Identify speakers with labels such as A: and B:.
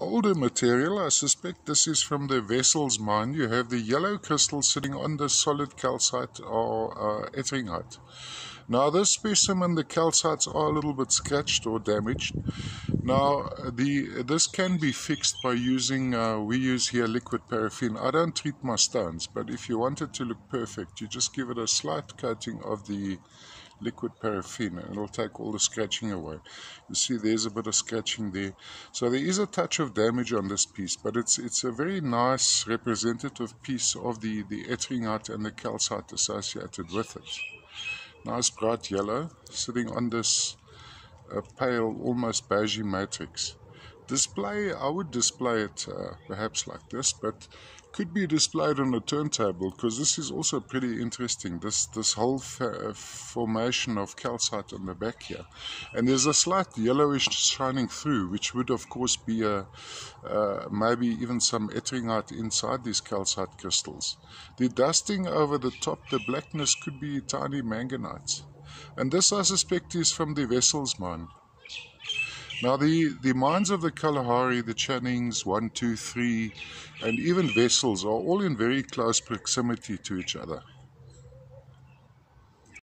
A: older material. I suspect this is from the Wessels mine. You have the yellow crystal sitting on the solid calcite or uh, ettringite. Now this specimen, the calcites are a little bit scratched or damaged. Now the this can be fixed by using, uh, we use here liquid paraffin. I don't treat my stones, but if you want it to look perfect, you just give it a slight coating of the liquid paraffin and it'll take all the scratching away. You see there's a bit of scratching there. So there is a touch of damage on this piece, but it's it's a very nice representative piece of the, the ettringite and the calcite associated with it. Nice bright yellow, sitting on this uh, pale, almost beige matrix. Display, I would display it uh, perhaps like this, but could be displayed on a turntable because this is also pretty interesting. This this whole formation of calcite on the back here, and there's a slight yellowish shining through, which would of course be a uh, maybe even some ettringite inside these calcite crystals. The dusting over the top, the blackness could be tiny manganites, and this I suspect is from the Wessels mine. Now, the, the mines of the Kalahari, the N'Chwanings, 1, 2, 3, and even Wessels are all in very close proximity to each other.